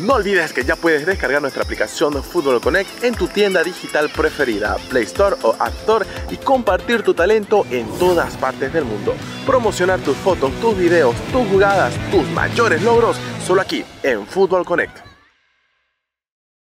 No olvides que ya puedes descargar nuestra aplicación Fútbol Connect en tu tienda digital preferida, Play Store o App Store y compartir tu talento en todas partes del mundo. Promocionar tus fotos, tus videos, tus jugadas, tus mayores logros, solo aquí en Fútbol Connect.